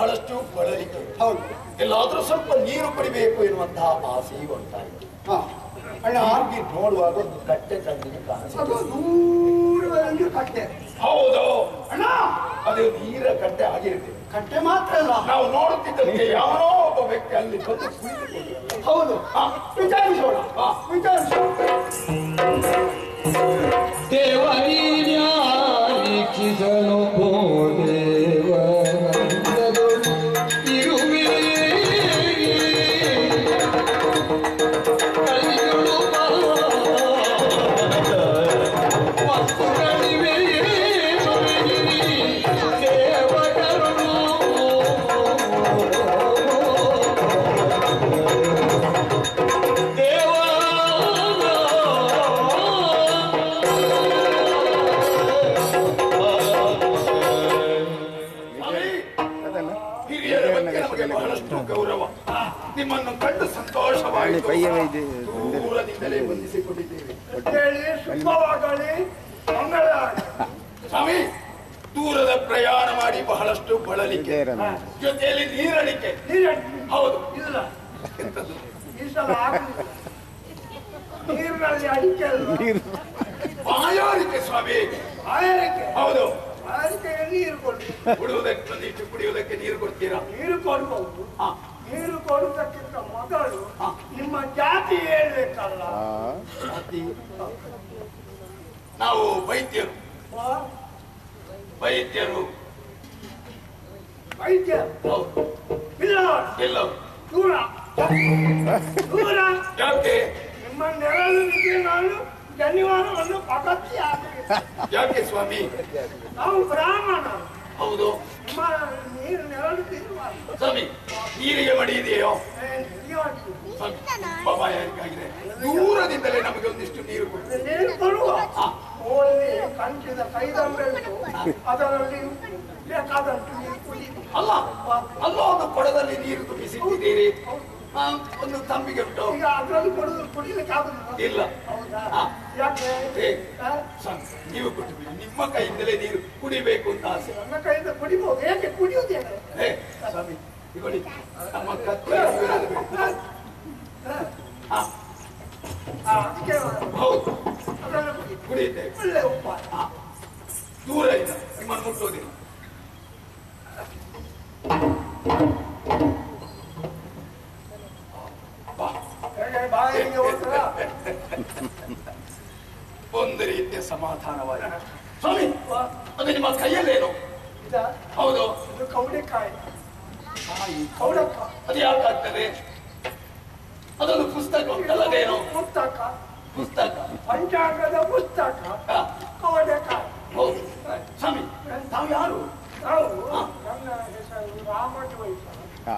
ಬಹಳಷ್ಟು ಬಳಲಿಕೆ ಹೌದು. ಎಲ್ಲಾದ್ರೂ ಸ್ವಲ್ಪ ನೀರು ಕುಡಿಬೇಕು ಎನ್ನುವಂತಹ ಆಸೆ ಉಂಟಾಯಿತು ಹಾ. ಅಣ್ಣ ಆಗಿ ನೋಡುವಾಗ ಒಂದು ಕಟ್ಟೆ ಕಣ್ಣಿಗೆ ಅದು ಕಾಣಿಸಿತು ದೂರದಲ್ಲಿ ಕಟ್ಟೆ. ಹೌದು. ಅಣ್ಣ! ಅದೇ ನೀರ ಕಟ್ಟೆ ಆಗಿರುತ್ತೆ. ಕಟ್ಟೆ ಮಾತ್ರ ಅಲ್ಲ. ನಾವು ನೋಡುತ್ತಿದ್ದಂತೆ ಯಾರೋ ಒಬ್ಬ ವ್ಯಕ್ತಿ ಅಲ್ಲಿ ಬಂದು. ಹೌದು. ವಿಚಾರಿಸೋಣ. ವಿಚಾರಿಸೋಣ. ಸಂತೋಷವಾಯಿತು. ದೂರದಿಂದಲೇ ಬಂಧಿಸಿಕೊಂಡಿದ್ದೇವೆ. ಹೇಳಿ ಶುಭವಾಗಲಿ ಮಂಗಳ ಸ್ವಾಮಿ ದೂರದ ಪ್ರಯಾಣ ಮಾಡಿ ಬಹಳಷ್ಟು ಬಳಲಿಕೆ. ಜೊತೆಯಲ್ಲಿ ನೀರಡಿಕೆ. ಹೌದು. ಇಲ್ಲ. ನೀರಿನಲ್ಲಿ ಅಡಿಕೆ ಬಾಯಾರಿಕೆ ಸ್ವಾಮಿ. ಬಾಯಾರಿಕೆ. ಹೌದು. ಆಯರಿಕೆಗೆ ನೀರು ಕೊಡ್ಬೇಕು ಕುಡಿಯುವುದಕ್ಕೆ ಬಂದಿಟ್ಟು ಕುಡಿಯುವುದಕ್ಕೆ ನೀರು ಕೊಡ್ತೀರಾ? ನೀರು ಕೊಡ್ಬೋದು. ಹಾ. ನೀರು ಕೊಡುವುದಕ್ಕಿಂತ ಮೊದಲು ನಿಮ್ಮ ಜಾತಿ ಹೇಳ್ಬೇಕಲ್ಲ. ಜಾತಿ ನಾವು ವೈದ್ಯರು. ವೈದ್ಯರು. ವೈದ್ಯರು? ಇಲ್ಲ. ಎಲ್ಲ ದೂರ. ದೂರ. ಯಾಕೆ? ನಿಮ್ಮ ನೆರಳಿಗೆ ನಾನು ಜನಿವಾರವನ್ನು ಅಗತ್ಯ ಯಾಕೆ ಸ್ವಾಮಿ? ನಾವು ಬ್ರಾಹ್ಮಣ ಹೌದು. ಸ್ವಾಮಿ ನೀರಿಗೆ ಮಡಿ ಇದೆಯೋ ಬಾಯಾರಿಕೆ ಆಗಿದೆ ದೂರದಿಂದಲೇ ನಮಗೆ ಒಂದಿಷ್ಟು ನೀರು ಕೊಡಿ. ನೀರು ಕೊಡುವ ಕಂಚಿದ ಕೈದಂಬೆ ಅದರಲ್ಲಿ ಬೇಕಾದಷ್ಟು ನೀರು ಕುಡಿ. ಅಲ್ಲ ಅಲ್ಲ ಒಂದು ಕೊಡದಲ್ಲಿ ನೀರು ತುಂಬಿಸಿಟ್ಟಿದ್ದೀರಿ ಆ, ಒಂದು ತಂಬಿಗೆ ಉಂಟು. ಈಗ ಅದರಲ್ಲಿ ಕೊಡುದು ಕುಡಿಲಿಕ್ಕೆ ಆಗುದಿಲ್ಲ. ಇಲ್ಲ. ನೀವು ಕೊಟ್ಟು ನಿಮ್ಮ ಕೈಯಿಂದಲೇ ನೀರು ಕುಡಿಬೇಕು ಅಂತ ಆಸೆ. ನನ್ನ ಕೈಯಿಂದ ಕುಡಿಬಹುದು ಹೇಗೆ ಕುಡಿಯೋದೆ ಏ, ಸ್ವಾಮಿ ಇಗೊಳ್ಳಿ. ನಮ್ಮ ಕತ್ತೆ ಹಾ ಹೌದು. ಕುಡಿಯುತ್ತೆ ಒಳ್ಳೆ ಉಪ್ಪ. ದೂರ ಇಲ್ಲ. ನಿಮ್ಮನ್ನು ಮುಟ್ಟುವುದಿಲ್ಲ ಬಾ. ಹೇಗೆ ಬಾಯಿಗೆ ಹೋದ್ರ ಒಂದು ರೀತಿಯ ಸಮಾಧಾನವಾದ ಸ್ವಾಮಿ ಅದು ನಿಮ್ಮ ಕೈಯಲ್ಲೇನು ಇದ ಹೌದು ಇದು ಕೌಡೆಕಾಯಿ ಕೌಡಕಾಯಿ ಅದು ಯಾಕಾಗ್ತದೆ ಅದೊಂದು ಪುಸ್ತಕ ಉಂಟಲ್ಲದೇನು ಪುಸ್ತಕ ಪುಸ್ತಕ ಪಂಚಾಂಗದ ಪುಸ್ತಕ ಹಾ, ಕೌಡೆಕಾಯಿ ಹೌದು ಸ್ವಾಮಿ ತಾವು ಯಾರು? ನಾವು ನನ್ನ ಹೆಸರು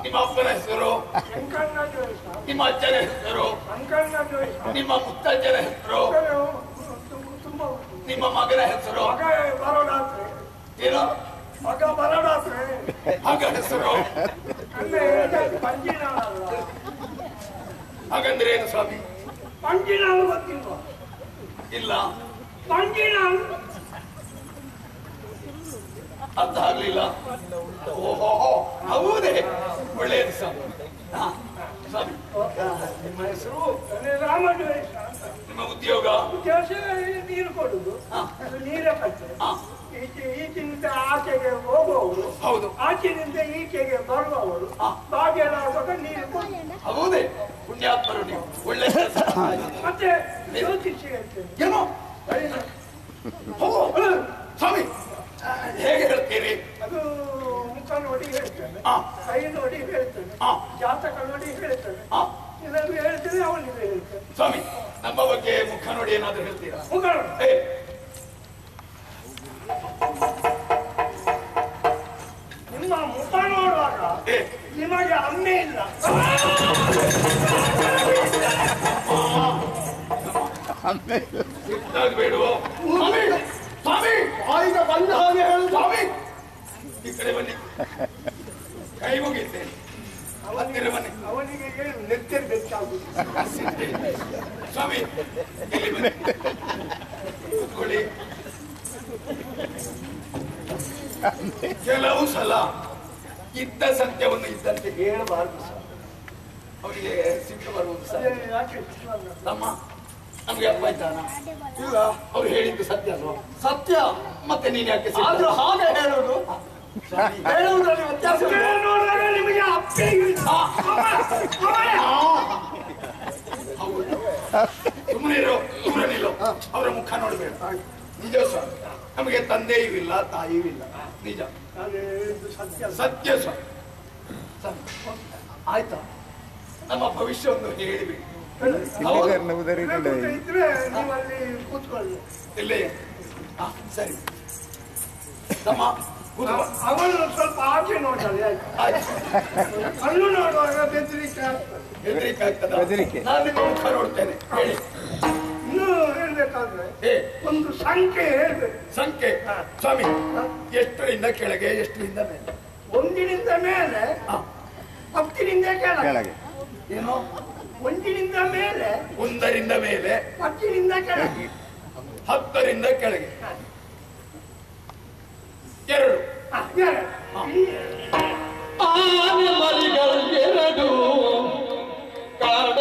ನಿಮ್ಮ ಅಪ್ಪನ ಹೆಸರು? ವೆಂಕಣ್ಣ ಜೋಯಿಸ ನಿಮ್ಮ ಅಜ್ಜನ ಹೆಸರು? ಅಂಕಣ್ಣ ಜೋಯಿಸ ನಿಮ್ಮ ಮುತ್ತಜ್ಜನ ಹೆಸರು? ತುಂಬಾ ಉಂಟು. ನಿಮ್ಮ ಮಗನ ಹೆಸರು? ಮಗ ಬರೋಡಾತ್ರೆ ಏನು? ಮಗ ಬರೋಡಾತ್ರೆ ಮಗ ಹೆಸರು? ಪಂಜಿನಾಳಲ್ಲ ಹಾಗಂದ್ರೆ ಏನು ಸ್ವಾಮಿ? ಪಂಜಿನ ಗೊತ್ತಿಲ್ವಾ? ಇಲ್ಲ. ಪಂಜಿನಾಳು ಅರ್ಥ ಆಗ್ಲಿಲ್ಲ. ಓಹೋ ಹೌದೇ ಒಳ್ಳೆಯದು ಸ್ವಾಮಿ ಸ್ವಾಮಿ. ನಿಮ್ಮ ಹೆಸರು? ನಿಮ್ಮ ಉದ್ಯೋಗ? ನೀರು ಕೊಡುದು ನೀರ ಕಟ್ಟೆ ಹಾ, ಈಚೆ ಈಚಿನಿಂದ ಆಚೆಗೆ ಹೋಗುವವರು ಹೌದು. ಆಚೆನಿಂದ ಈಚೆಗೆ ಬರುವವರು. ಬಾಗಿಲಾಗುವಾಗ ನೀರು ಹೌದೇ ಪುಣ್ಯಾತ್ಮರು ನೀವು. ಒಳ್ಳೆ ಮತ್ತೆ ಜ್ಯೋತಿಷ್ಯ ಏನು? ಸ್ವಾಮಿ ಹೇಗೆ ಹೇಳ್ತೀರಿ ಅದು ಮುಖ ನೋಡಿ ಹೇಳ್ತೇನೆ. ಹಾ. ಕೈ ನೋಡಿ ಹೇಳ್ತೇನೆ. ಹಾ. ಜಾತಕ ನೋಡಿ ಹೇಳ್ತೇನೆ. ಹಾ, ಇದನ್ನು ಹೇಳ್ತೇನೆ ಅವನಿಗೆ ಹೇಳ್ತೇನೆ. ಸ್ವಾಮಿ ನಮ್ಮ ಬಗ್ಗೆ ಮುಖ ನೋಡಿ ಏನಾದ್ರೂ ಹೇಳ್ತೀರಾ? ಮುಖ ನೋಡಿ. ನಿಮ್ಮ ಮುಖ ನೋಡುವಾಗ ಏ, ನಿಮಗೆ ಅಮ್ಮೆ ಇಲ್ಲ. ಸಿಟ್ಟಾಗ್ಬೇಡುವ ಸ್ವಾಮಿ ಸ್ವಾಮಿ. ಆಯ್ದ ಬಂದ ಹಾಗೆ ಹೇಳು. ಸ್ವಾಮಿ. ಈ ಕಡೆ ಬನ್ನಿ. ಕೈ ಹತ್ತಿರ ಬನ್ನಿ. ಅವನಿಗೆ. ಸ್ವಾಮಿ ಇಲ್ಲಿ ಬನ್ನಿ. ಕೂತ್ಕೊಳ್ಳಿ. ಕೆಲವು ಸಲ ಇದ್ದ ಸತ್ಯವನ್ನು ಇದ್ದಂತೆ ಹೇಳಬಾರದು ಸರ್. ಅವರಿಗೆ ಸಿಟ್ಟು ಬರುವುದು ಸರ್. ತಮ್ಮ ನಮ್ಗೆ ಅಪ್ಪ ಇದ್ದಾನ? ಅವ್ರು ಹೇಳಿದ್ದು ಸತ್ಯ ಅಲ್ವಾ? ಸತ್ಯ ಮತ್ತೆ ನೀನ್ ಯಾಕೆ? ಆದ್ರೂ ಹಾಗೆ ಹೇಳುದು? ಹೇಳುವುದರಲ್ಲಿ ವ್ಯತ್ಯಾಸ ನೋಡಿದಾಗ ನಿಮಗೆ ಅಪ್ಪೆ ಆ, ಹೌದು. ಸುಮ್ಮನೆ ಇರೋ ನಿಲ್ಲೋ. ಅವರ ಮುಖ ನೋಡಬೇಡ ನಿಜ ಸರ್ ನಮಗೆ ತಂದೆಯೂ ಇಲ್ಲ ತಾಯಿಯೂ ಇಲ್ಲ. ನಿಜ. ಸತ್ಯ ಸತ್ಯ. ಸತ್ಯ ಸ್ವಾಮಿ, ಆಯ್ತಾ? ನಮ್ಮ ಭವಿಷ್ಯವನ್ನು ಹೇಳಿಬಿಡಿ ಬೇಕು ಇದ್ರೆ ನೀವಲ್ಲಿ ಕೂತ್ಕೊಳ್ಳಿ. ಇಲ್ಲೇ. ಆ, ಸರಿ. ನಮ್ಮ ಅವನು ಸ್ವಲ್ಪ ಆಚೆ ಆಯ್ತು. ಕಣ್ಣು ನೋಡುವಾಗ ಬೆದರಿಕೆ ಆಗ್ತದೆ. ಹೆದರಿಕೆ ನಾನು ಮುಖ ನೋಡ್ತೇನೆ ಹೇಳಿ. ಇನ್ನು ಹೇಳ್ಬೇಕಾದ್ರೆ ಏ ಒಂದು ಸಂಖ್ಯೆ ಹೇಳ್ಬೇಕು. ಸಂಖ್ಯೆ? ಸ್ವಾಮಿ ಎಷ್ಟರಿಂದ ಕೆಳಗೆ ಎಷ್ಟರಿಂದ ಮೇಲೆ? ಒಂದಿನಿಂದ ಮೇಲೆ? ಹತ್ತಿನಿಂದ ಕೆಳಗೆ? ಕೆಳಗೆ. ಏನೋ? ಒಂದಿನಿಂದ ಮೇಲೆ? ಒಂದರಿಂದ ಮೇಲೆ? ಹತ್ತಿನಿಂದ ಕೆಳಗೆ. ಹತ್ತರಿಂದ ಕೆಳಗೆ. ಎರಡು. ಆನೆ ಮರಿಗಳು ಎರಡು ಕಾಡಲು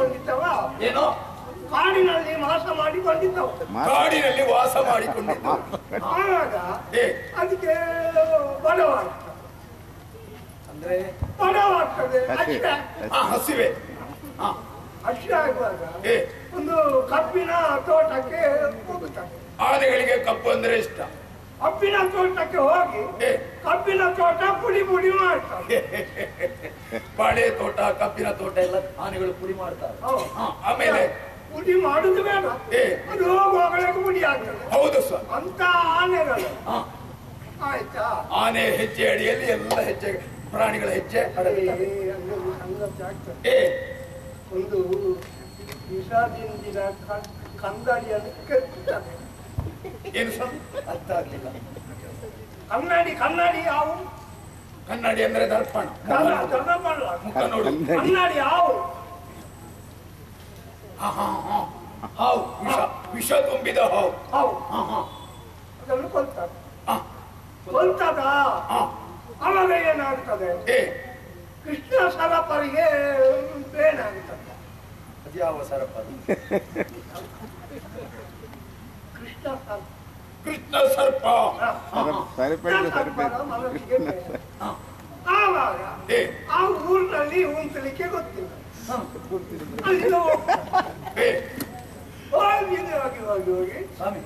ಮಾಸ ಮಾಡಿಕೊಂಡಿದ್ದವ? ಏನೋ? ಕಾಡಿನಲ್ಲಿ ಮಾಡಿ ಮಾಡಿಕೊಂಡಿದ್ದವು. ಕಾಡಿನಲ್ಲಿ ವಾಸ ಮಾಡಿಕೊಂಡಿದ್ದ ಆಗ ಏ. ಅದಕ್ಕೆ ಬಡವಾಗ್ತದೆ. ಅಂದ್ರೆ? ಬಡವಾಗ್ತದೆ. ಹಸಿವೆ. ಹಸಿ ಅಷ್ಟೇ ಆಗುವಾಗ ಏ. ಒಂದು ಕಬ್ಬಿನ ತೋಟಕ್ಕೆ ಹೋಗುತ್ತಾರೆ. ಆನೆಗಳಿಗೆ ಕಪ್ಪು ಅಂದ್ರೆ ಇಷ್ಟ. ಕಬ್ಬಿನ ತೋಟಕ್ಕೆ ಹೋಗಿ ಕಬ್ಬಿನ ತೋಟ ಪುಡಿ ಪುಡಿ ಮಾಡ್ತಾರೆ. ಬಾಳೆ ತೋಟ ಕಬ್ಬಿನ ತೋಟ ಎಲ್ಲ ಆನೆಗಳು ಪುಡಿ ಮಾಡ್ತಾರೆ. ಆಮೇಲೆ ಪುಡಿ ಮಾಡುದು ಬೇಡ. ಏ. ಅದು ಹೋಗುವಾಗಲೇ ಪುಡಿ ಆಗ್ತದೆ. ಹೌದು ಸರ್. ಅಂತ ಆನೆಗಳು. ಆಯ್ತಾ? ಆನೆ ಹೆಜ್ಜೆ ಅಡಿಯಲ್ಲಿ ಎಲ್ಲ ಹೆಜ್ಜೆ ಪ್ರಾಣಿಗಳ ಹೆಜ್ಜೆ ಒಂದು ವಿಷಾದಿಂದಿನ ಕಂದಡಿಯನ್ನು ಏನು ಸರ್ ಅರ್ಥ ಆಗ್ಲಿಲ್ಲ. ಕನ್ನಡಿ ಕನ್ನಡಿ ಯಾವು ಕನ್ನಡಿ ಅಂದ್ರೆ ದರ್ಪಣ. ಬಲ್ಲ ಮುಖ ನೋಡು. ಕನ್ನಡಿ. ಯಾವು ಹಾವು. ವಿಷ ವಿಷ ತುಂಬಿದ ಹಾವು. ಹೌದು ಹಾ ಹಾ. ಅದನ್ನು ಕೊಲ್ತಾರೆ. ಕೊಲ್ತದ? ಹಾ. ಅವಾಗ ಏನಾಗ್ತದೆ? ಕೃಷ್ಣ ಸರಪರಿಗೆ ಬೇನಾಗ್ತದೆ ಅದ್ಯಾವ ಸರಪರಿ? ಕೃಷ್ಣ ಸರ- ಕೃಷ್ಣ ಸರ್ಪ. ಆವಾಗ ಆ ಊರಿನಲ್ಲಿ ಉಂಟಲಿಕ್ಕೆ ಗೊತ್ತಿಲ್ಲ.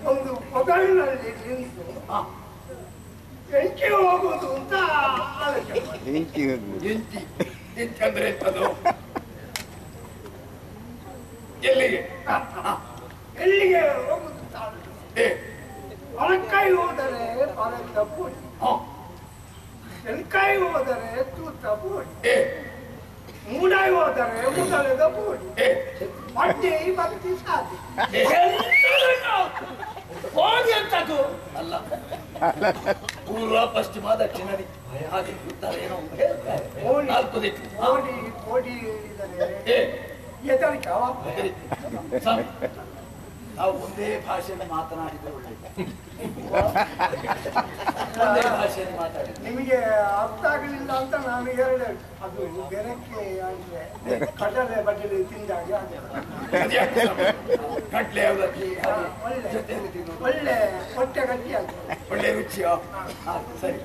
ಒಂದು ಮೊದಲಿನಲ್ಲಿ ನಿಂತು ಹಾ. ಬೆಂಕಿ ಹೋಗುವುದು ಅಂತ ಆಲೋಚನೆ ಬೆಂಕಿ ಬೆಂಕಿ. ಅಂದ್ರೆ ಎಂತದು? ಎಲ್ಲಿಗೆ. ಎಲ್ಲಿಗೆ ಹೋಗುದು ಹೊಲಕ್ಕೈ ಹೋದರೆ ಪೂಜೆ ಹಾ. ತೆಲಕಾಯಿ ಹೋದರೆ ತೂತ ಏ. ಮೂಡಾಯಿ ಹೋದರೆ ಮುದಲದ ಏ. ಮಡ್ಡಿ ಭಕ್ತಿ ಸಾಧಿ. ಹೋಗಿ ಅಂತದ್ದು ಅಲ್ಲ. ಪೂರ್ವ ಪಶ್ಚಿಮ ದಕ್ಷಿಣ ದಿಕ್ಕು. ಹಾಗೆ ಇದ್ದಾರೇನೋ ಅಂತ ಹೇಳ್ತಾರೆ. ನಾಲ್ಕು ದಿಕ್ಕು. ಓಡಿ ನಾವು ಒಂದೇ ಭಾಷೆಯಲ್ಲಿ ಮಾತನಾಡಿದ್ರೆ ಒಳ್ಳೆಯದು ಒಂದೇ ಭಾಷೆಯನ್ನು ಮಾತಾಡಿದ್ರೆ. ನಿಮಗೆ ಅರ್ಥ ಆಗಲಿಲ್ಲ ಅಂತ ನಾನು ಹೇಳಿದೆ. ಅದು ಬೆರಕೆ ಅಂದ್ರೆ ಕಡಲೆ ಬಡ್ಡಿ ತಿಂದಾಗ ಕಡಲೆ? ಅವಲಕ್ಕಿ ಒಳ್ಳೆ ಜೊತೆಯಲ್ಲಿ ತಿನ್ನೋದು. ಒಳ್ಳೆ ಹೊಟ್ಟೆ ಗಟ್ಟಿ ಆಗ್ತದೆ ಒಳ್ಳೆ ರುಚಿಯ ಸರಿ.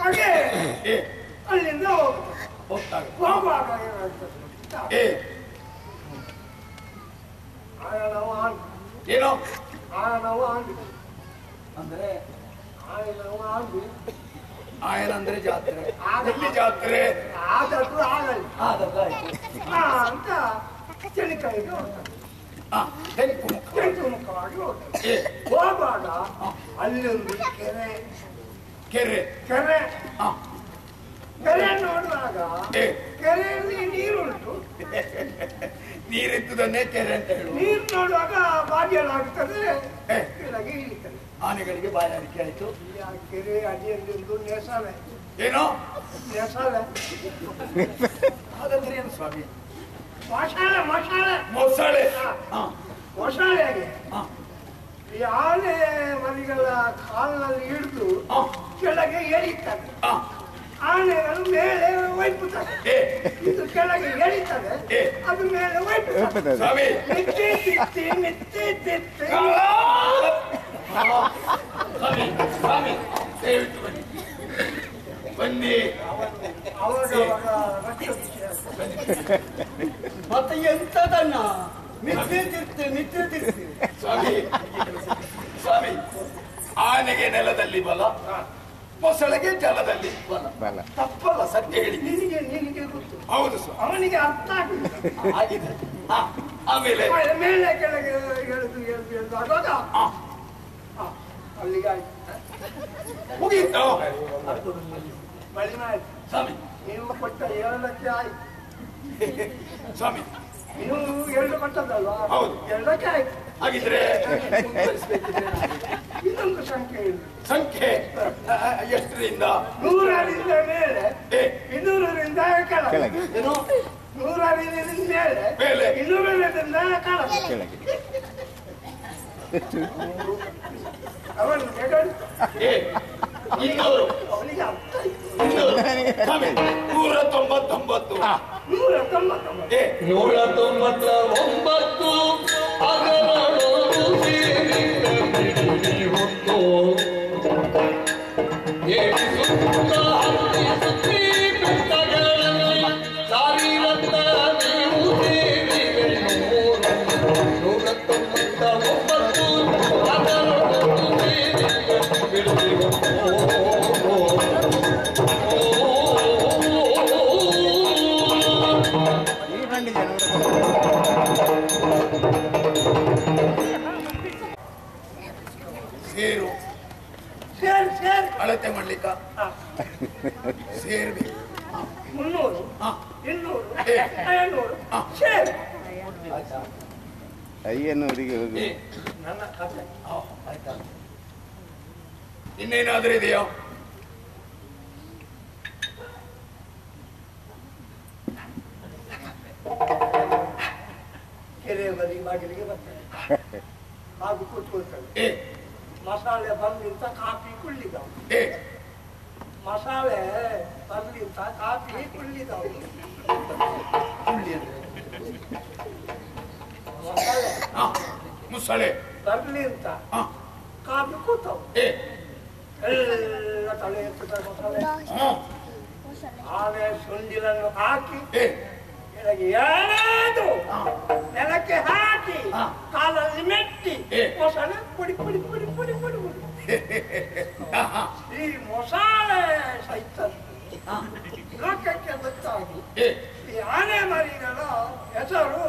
ಹಾಗೆ ಅಲ್ಲಿಂದ ಹೋಗ್ತಾರೆ ಹೋಗುವಾಗ ಏನಾಗ್ತದೆ? ಏ. ಏನೋ? ಅಂದ್ರೆ? ಆಯನ ಅಂದ್ರೆ ಜಾತ್ರೆ. ಆಗಲಿ ಎಲ್ಲಿ ಜಾತ್ರೆ? ಆದದ್ದು ಆಗಲ್ಲ ಆದದ್ದಾಯ್ತು ಹಾ ಅಂತ ಚಳಿಕಾಯಿಗೆ ಹೋಗ್ತದೆ ಹಾ ತೆಂಕು ಮುಖ ಕೆಂಪು ಮುಖವಾಗಿ ಹೋಗ್ತದೆ ಏ ಅಲ್ಲೊಂದು ಕೆರೆ. ಕೆರೆ. ಕೆರೆ. ಕೆರೆ ನೋಡುವಾಗ ಕೆರೆಯಲ್ಲಿ ನೀರುಂಟು. ನೀರಿದ್ದುದನ್ನೇ ಕೆರೆ ಅಂತ ಹೇಳುವ ನೀರು ನೋಡುವಾಗ ಬಾಗಿಯಲಾಗುತ್ತದೆ ಏ. ಕೆಳಗೆ ಇಳಿತದೆ ಆನೆಗಳಿಗೆ ಬಾಯಾರಿಕೆ ಆಯ್ತು. ಕೆರೆ ಅಡಿಯಲ್ಲಿಂದು ನೆಸಾಲೆ. ಏನೋ? ನೇಸಾಲೆ. ಹಾಗಾದ್ರೆ ಏನು ಸ್ವಾಮಿ? ಮೊಸಳೆ ಹಾ. ಆಗಿ ಹಾ. ಈ ಆನೆ ಮರಿಗಳ ಕಾಲಿನಲ್ಲಿ ಹಿಡಿದು ಕೆಳಗೆ ಎಳಿತದೆ ಆನೆಗಳು ಮೇಲೆ ಏ. ಇದು ಕೆಳಗೆ ಎಳಿತದೆ. ಅದು ಮೇಲೆ ನಿತ್ತಿ ತಿತ್ತಿ ನಿತ್ತಿ ತಿತ್ತಿ ಬನ್ನಿ. ಮತ್ತೆ ಎಂತದನ್ನ ಮಿತ್ರ ತಿರ್ತಿ ತಿರ್ತಿ ಸ್ವಾಮಿ ಸ್ವಾಮಿ ಆನೆಗೆ ನೆಲದಲ್ಲಿ ಬಲ. ಮೊಸಳೆಗೆ ಜಲದಲ್ಲಿ ಬಲ. ತಪ್ಪಲ್ಲ ಸತ್ಯ ಹೇಳಿ. ನಿನಗೆ ನಿನಗೆ ಗೊತ್ತು. ಹೌದು ಸರ್. ಅವನಿಗೆ ಅರ್ಥ ಆಗಿದೆ. ಆಮೇಲೆ? ಮೇಲೆ ಕೆಳಗೆ ಹೇಳುದು ಹೇಳುದು ಅಲ್ಲಿಗೆ ಆಯ್ತು. ಮುಗೀತು. ಬಳಿನ ಆಯ್ತು ಸ್ವಾಮಿ. ನೀವು ಕೊಟ್ಟ ಏಳಕ್ಕೆ ಆಯ್ತು. ಸ್ವಾಮಿ ನೀವು ಎರಡು ಕೊಟ್ಟದಲ್ವಾ ಹೌದು. ಎರಡಕ್ಕೆ ಆಯ್ತು. ಹಾಗಿದ್ರೆ ಇನ್ನೊಂದು ಸಂಖ್ಯೆ ಇದೆ. ಸಂಖ್ಯೆ ಎಷ್ಟರಿಂದ? ನೂರರಿಂದ ಮೇಲೆ ಏ. ಇನ್ನೂರರಿಂದ ಕೆಳಗೆ. ಕೆಳಗೆ. ಏನು? ನೂರರಿಂದ ಮೇಲೆ ಮೇಲೆ. ಇನ್ನೂರರಿಂದ ಕೆಳಗೆ. ಕೆಳಗೆ. ಅವನು ಇನ್ನೂರು ಅವನಿಗೆ ಅರ್ಥ ಇನ್ನೂರು ನೂರ ತೊಂಬತ್ತೊಂಬತ್ತು ನೂರ ತೊಂಬತ್ತೊಂಬತ್ತು. ಏ ಇನ್ನೇನಾದ್ರೂ ಇದೆಯೋ? ಕೆರೆ ಬದಿ ಬಾಗಿಲಿಗೆ ಬರ್ತದೆ ಹಾಗೂ ಕೂತ್ಕೊಳ್ತಾರೆ ಮಸಾಲೆ ಬಂದಿಂತ ಕಾಫಿ ಕುಳ್ಳಿದವು ಮಸಾಲೆ ಅಂತ ಕಾಫಿ ಕುಳ್ಳಿದವು ಹುಳ್ಳಿ ಅಂದ್ರೆ? ಮಸಾಲೆ ಮುಸಳೆ ಬರ್ಲಿ ಅಂತ ಕಾಫಿ ಕೂತವು. ಎಲ್ಲ ತಲೆ ಹಾ ಆಮೇಲೆ ಸುಂಡಿಲನ್ನು ಹಾಕಿ ಏ. ಕೆಳಗೆ ನೆಲಕ್ಕೆ ಹಾಕಿ ಕಾಲಲ್ಲಿ ಮೆಟ್ಟಿ. ಮೊಸಳೆ ಪುಡಿ ಪುಡಿ ಪುಡಿ ಪುಡಿ ಪುಡಿ ಪುಡಿ. ಈ ಮೊಸಳೆ ಸಹಿತ. ಲೋಕಕ್ಕೆ ಗೊತ್ತಾಗಿ ಈ ಆನೆ ಮರಿಗಳ ಹೆಸರು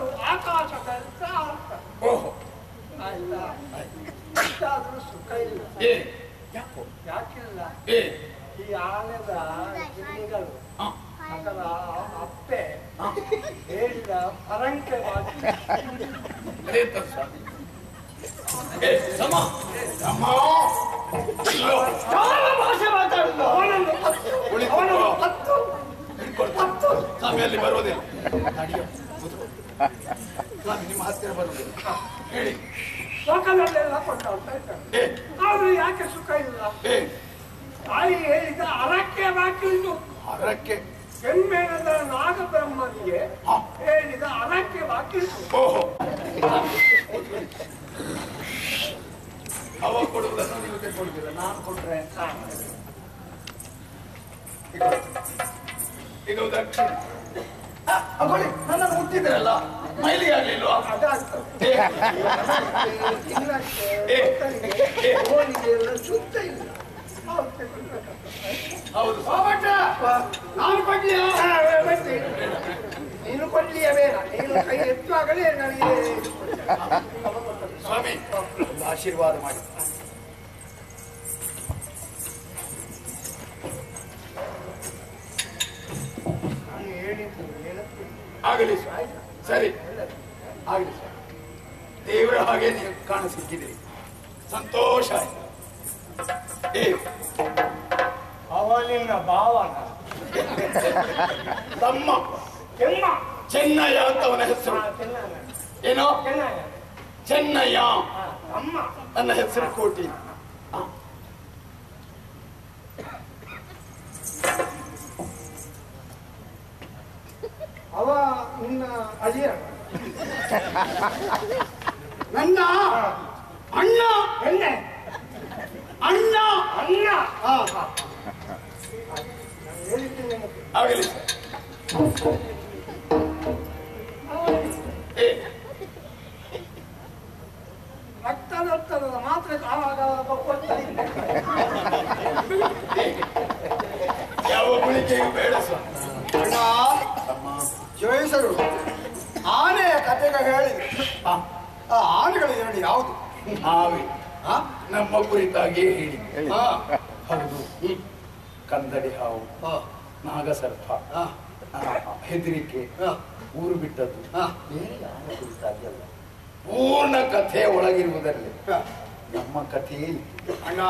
ಸಾರ್ತದೆ ಓಹೋ. ಆಯ್ತಾ? ಸುಖ ಇಲ್ಲ. ಯಾಕೋ? ಯಾಕಿಲ್ಲ? ಈ ಆನೆದ ಗಿಣಿಗಳು ಹಾ ಅದರ ಅಪ್ಪೆ ಹೇಳಿದ ಪರಂಕೆ. ಭಾಷೆ ಮಾತಾಡುದು ಅವನನ್ನು ಹತ್ತು. ಹತ್ತು. ಹಿಡ್ಕೊಳ್ತು. ಹತ್ತು. ಸ್ವಾಮಿ ಅಲ್ಲಿ ಬರೋದಿಲ್ಲ ಸ್ವಾಮಿ ನಿಮ್ಮ ಹತ್ತಿರ ಬರುವುದಿಲ್ಲ. ಹೇಳಿ. ಲೋಕದಲ್ಲೆಲ್ಲ ಕೊಂಡೋಗ್ತಾ ಇದ್ದಾರೆ ಆದ್ರೆ ಯಾಕೆ ಸುಖ ಇಲ್ಲ ತಾಯಿ ಹೇಳಿದ ಅರಕ್ಕೆ. ಬಾಕಿಲು ಅರಕ್ಕೆ ಕೆಮ್ಮೇಣದ ನಾಗಬ್ರಹ್ಮನಿಗೆ. ಹೇಳಿದ ಅರಕ್ಕೆ ಓಹೋ. ಅವ ಕೊಡುವುದನ್ನು ನೀವು ತೆಗೆದುಕೊಳ್ತೀರ ನಾನು ಕೊಟ್ರೆ ಇದು ದಕ್ಷಿಣ. ನನ್ನನ್ನು ಮುಟ್ಟಿದ್ರಲ್ಲ ಮೈಲಿಗೆ ಆಗ್ಲಿಲ್ವಾ ಎಲ್ಲ ಸುತ್ತ ಇಲ್ಲ ಹೌದು, ತೆಗೊಳ್ಬೇಕಂತ. ನಾನು ಕೊಡ್ಲಿಯಾ? ನೀನು ಕೊಡ್ಲಿಯ ಬೇಡ ನೀನು ಕೈ ಎತ್ತುವಾಗಲೇ ನನಗೆ ಇದು ಸ್ವಾಮಿ ಆಶೀರ್ವಾದ ಮಾಡಿ ನಾನು ಹೇಳಿದ್ದು ಹೇಳುತ್ತೆ. ಆಗಲಿ ಸ್ವಾಮಿ ಸರಿ. ಆಗಲಿ ಸ್ವಾಮಿ ದೇವರ ಹಾಗೆ ನೀವು ಕಾಣ ಸಿಕ್ಕಿದ್ರಿ ಸಂತೋಷ ಆಯ್ತು. ಏ ಅವನಿನ್ನ ಭಾವನ. ತಮ್ಮ. ಚೆನ್ನ. ಚೆನ್ನಯ್ಯ ಅಂತ ಅವನ ಹೆಸರು. ಏನೋ? ಚೆನ್ನಯ್ಯ. ಚೆನ್ನಯ್ಯ. ಅಮ್ಮ ನನ್ನ ಹೆಸರು ಕೋಟಿ. ನಿನ್ನ ಅಣ್ಣ ನನ್ನ ಅಣ್ಣ. ಅಣ್ಣ. ಅಣ್ಣ ನಿನಗೆ. ಆಗಲಿ ಮಾತ್ರೆ ಆವಾಗ ಕೊಡ್ತಾ ಇದ್ದೆ ಯಾವ ಗುಳಿಗೆಯೂ ಬೇಡ ಸ್ವಾಮಿ ಅಣ್ಣ ಜೋಯಿಸರು ಆನೆಯ ಕಥೆಗೆ ಹೇಳಿದ್ರು ಆ, ಆ ಆನೆಗಳು ಎರಡು ಯಾವುದು ಆವಿ ಆ? ನಮ್ಮ ಕುರಿತಾಗಿ ಹೇಳಿ. ಹೌದು. ಕಂದಡಿ ಹಾವು. ನಾಗಸರ್ಪ. ಹೆದರಿಕೆ. ಊರು ಬಿಟ್ಟದ್ದು. ಬೇರೆ ಯಾರ ಕುರಿತಾಗಿ ಅಲ್ಲ. ಪೂರ್ಣ ಕಥೆ ಒಳಗಿರುವುದರಲ್ಲಿ. ನಮ್ಮ ಕಥೆಯೇ ಅಣ್ಣ.